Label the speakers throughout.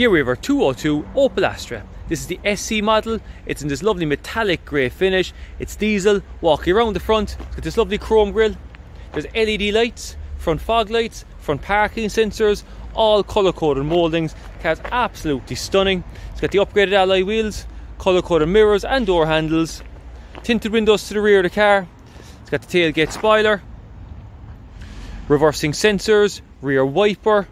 Speaker 1: Here we have our 202 Opel Astra. This is the SC model. It's in this lovely metallic grey finish. It's diesel, walking around the front. It's got this lovely chrome grille. There's LED lights, front fog lights, front parking sensors, all colour coded mouldings. The car's absolutely stunning. It's got the upgraded alloy wheels, colour coded mirrors and door handles, tinted windows to the rear of the car. It's got the tailgate spoiler, reversing sensors, rear wiper,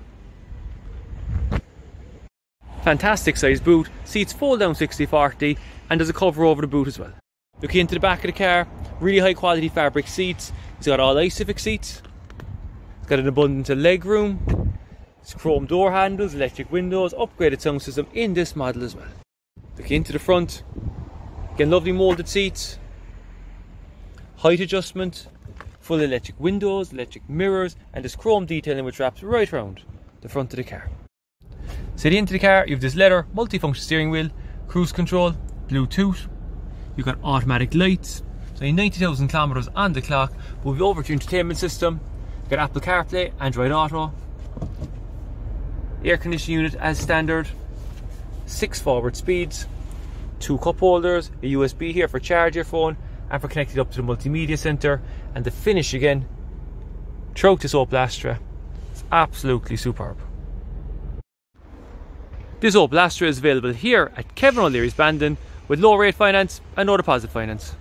Speaker 1: Fantastic size boot, seats fold down 60-40 and there's a cover over the boot as well. Looking into the back of the car, really high quality fabric seats. It's got all Isofix seats. It's got an abundance of leg room. It's chrome door handles, electric windows, upgraded sound system in this model as well. Looking into the front, again lovely moulded seats, height adjustment, full electric windows, electric mirrors and this chrome detailing which wraps right around the front of the car. Sitting into the car, you have this leather multifunction steering wheel, cruise control, Bluetooth, you've got automatic lights, so 90,000 kilometers on the clock, move over to entertainment system, you've got Apple CarPlay, Android Auto, air conditioning unit as standard, six forward speeds, two cup holders, a USB here for charge your phone and for connected up to the multimedia center, and the finish again throughout this Opel Astra. It's absolutely superb. This Opel Astra is available here at Kevin O'Leary's Bandon with low rate finance and no deposit finance.